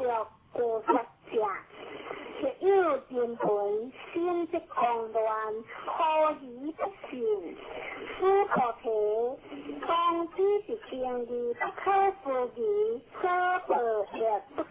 若过失者，食药颠补，心即狂乱，何以不善？夫可喜，当知是经义不可复议不可亦，不可。